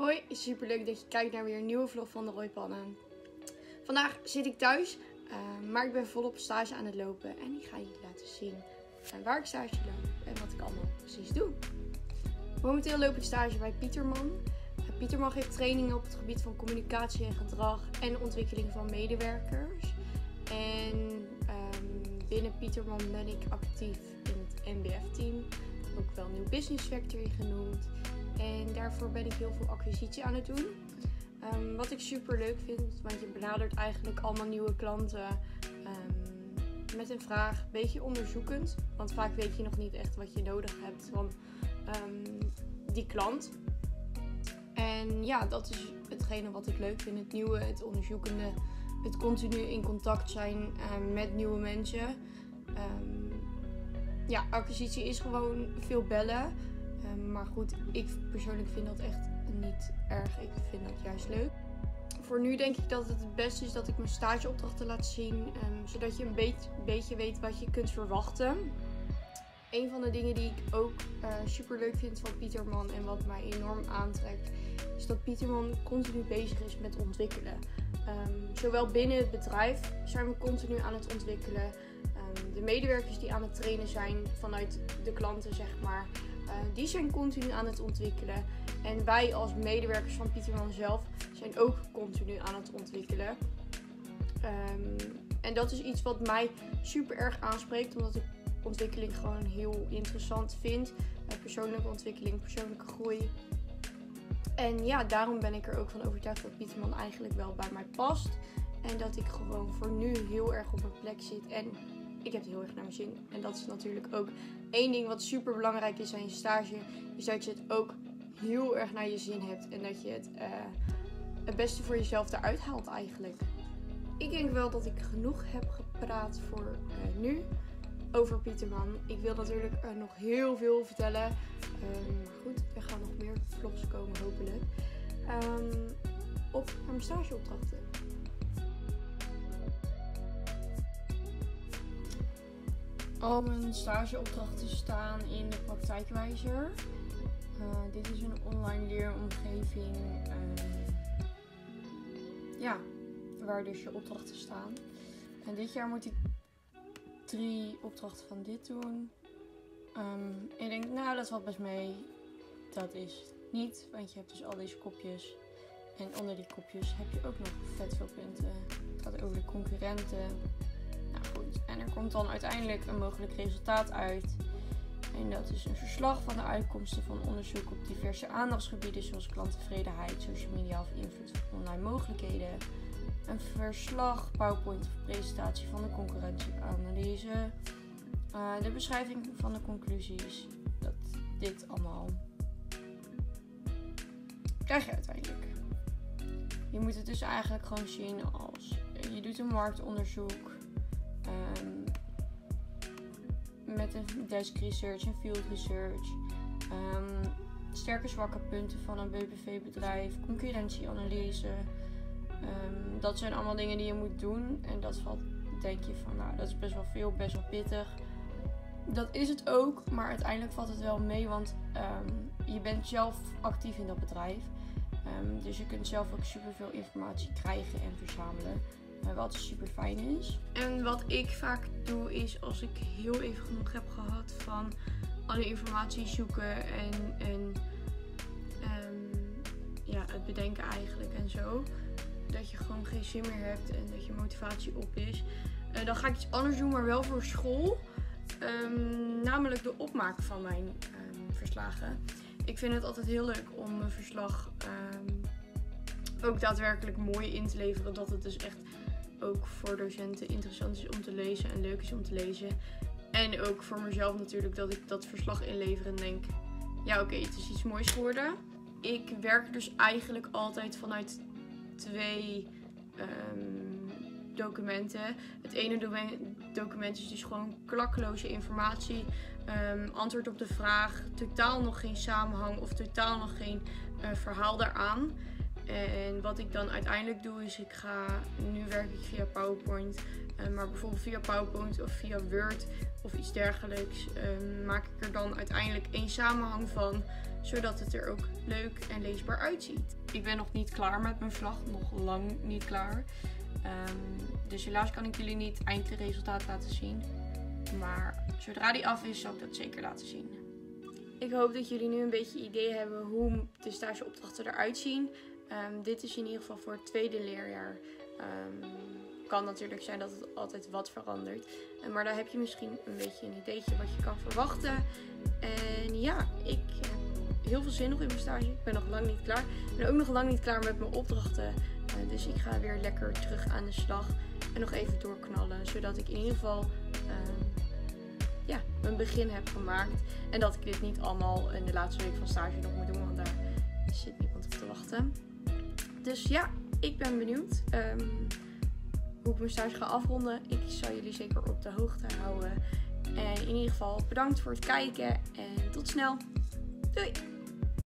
Hoi, super leuk dat je kijkt naar weer een nieuwe vlog van de Rooipannen. Vandaag zit ik thuis, uh, maar ik ben volop stage aan het lopen en ik ga je laten zien uh, waar ik stage loop en wat ik allemaal precies doe. Momenteel loop ik stage bij Pieterman. Uh, Pieterman geeft trainingen op het gebied van communicatie en gedrag en ontwikkeling van medewerkers. En um, binnen Pieterman ben ik actief in het NBF-team, ook wel Nieuw Business Factory genoemd. En daarvoor ben ik heel veel acquisitie aan het doen. Um, wat ik super leuk vind, want je benadert eigenlijk allemaal nieuwe klanten um, met een vraag, een beetje onderzoekend. Want vaak weet je nog niet echt wat je nodig hebt van um, die klant. En ja, dat is hetgene wat ik leuk vind. Het nieuwe, het onderzoekende, het continu in contact zijn met nieuwe mensen. ja, acquisitie is gewoon veel bellen. Um, maar goed, ik persoonlijk vind dat echt niet erg. Ik vind dat juist leuk. Voor nu denk ik dat het het beste is dat ik mijn stageopdrachten laat zien. Um, zodat je een beetje, weet wat je kunt verwachten. Een van de dingen die ik ook uh, super leuk vind van Pieterman en wat mij enorm aantrekt, is dat Pieterman continu bezig is met ontwikkelen. Um, zowel binnen het bedrijf zijn we continu aan het ontwikkelen. De medewerkers die aan het trainen zijn vanuit de klanten, zeg maar, die zijn continu aan het ontwikkelen. En wij als medewerkers van Pieterman zelf zijn ook continu aan het ontwikkelen. Um, en dat is iets wat mij super erg aanspreekt, omdat ik ontwikkeling gewoon heel interessant vind. Uh, persoonlijke ontwikkeling, persoonlijke groei. En ja, daarom ben ik er ook van overtuigd dat Pieterman eigenlijk wel bij mij past. En dat ik gewoon voor nu heel erg op mijn plek zit. En ik heb het heel erg naar mijn zin. En dat is natuurlijk ook één ding wat super belangrijk is aan je stage. Is dat je het ook heel erg naar je zin hebt. En dat je het uh, het beste voor jezelf eruit haalt eigenlijk. Ik denk wel dat ik genoeg heb gepraat voor uh, nu over Pieterman. Ik wil natuurlijk uh, nog heel veel vertellen. Maar goed, er gaan nog meer vlogs komen hopelijk. Um, op mijn stageopdrachten. Al mijn stageopdrachten staan in de praktijkwijzer. Uh, dit is een online leeromgeving. Uh, ja, waar dus je opdrachten staan. En dit jaar moet ik drie opdrachten van dit doen. Um, ik denk, nou dat valt best mee. Dat is niet, want je hebt dus al deze kopjes. En onder die kopjes heb je ook nog vet veel punten. Het gaat over de concurrenten. Goed, en er komt dan uiteindelijk een mogelijk resultaat uit. En dat is een verslag van de uitkomsten van onderzoek op diverse aandachtsgebieden zoals klanttevredenheid, social media of invloed van online mogelijkheden. Een verslag, PowerPoint of presentatie van de concurrentieanalyse. Uh, de beschrijving van de conclusies. Dat dit allemaal krijg je uiteindelijk. Je moet het dus eigenlijk gewoon zien als je doet een marktonderzoek. Met desk research en field research. Um, sterke zwakke punten van een BBV-bedrijf, concurrentieanalyse. Um, dat zijn allemaal dingen die je moet doen. En dat valt, denk je van, nou, dat is best wel veel, best wel pittig. Dat is het ook, maar uiteindelijk valt het wel mee, want um, je bent zelf actief in dat bedrijf. dus je kunt zelf ook superveel informatie krijgen en verzamelen. Wat super fijn is. En wat ik vaak doe is als ik heel even genoeg heb gehad van alle informatie zoeken en, en um, ja, het bedenken eigenlijk en zo. Dat je gewoon geen zin meer hebt en dat je motivatie op is. Uh, dan ga ik iets anders doen, maar wel voor school. Um, namelijk de opmaak van mijn um, verslagen. Ik vind het altijd heel leuk om mijn verslag ook daadwerkelijk mooi in te leveren. Dat het dus echt ook voor docenten interessant is om te lezen en leuk is om te lezen. En ook voor mezelf natuurlijk dat ik dat verslag inlever en denk, ja oké, het is iets moois geworden. Ik werk dus eigenlijk altijd vanuit twee um, documenten. Het ene document is dus gewoon klakkeloze informatie, um, antwoord op de vraag, totaal nog geen samenhang of totaal nog geen uh, verhaal daaraan. En wat ik dan uiteindelijk doe is ik ga, nu werk ik via PowerPoint, uh, maar bijvoorbeeld via PowerPoint of via Word of iets dergelijks uh, maak ik er dan uiteindelijk één samenhang van, zodat het er ook leuk en leesbaar uitziet. Ik ben nog niet klaar met mijn vlag, nog lang niet klaar. Um, dus helaas kan ik jullie niet eindresultaat laten zien. Maar zodra die af is, zal ik dat zeker laten zien. Ik hoop dat jullie nu een beetje idee hebben hoe de stageopdrachten eruit zien. Um, dit is in ieder geval voor het tweede leerjaar. Um, kan natuurlijk zijn dat het altijd wat verandert. Maar daar heb je misschien een beetje een ideetje wat je kan verwachten. En ja, ik heb heel veel zin nog in mijn stage. Ik ben nog lang niet klaar. Ik ben ook nog lang niet klaar met mijn opdrachten. Uh, dus ik ga weer lekker terug aan de slag. En nog even doorknallen. Zodat ik in ieder geval uh, ja, mijn begin heb gemaakt. En dat ik dit niet allemaal in de laatste week van stage nog moet doen. Want daar zit niemand op te wachten. Dus ja, ik ben benieuwd um, hoe ik mijn stage ga afronden. Ik zal jullie zeker op de hoogte houden. En in ieder geval bedankt voor het kijken en tot snel. Doei!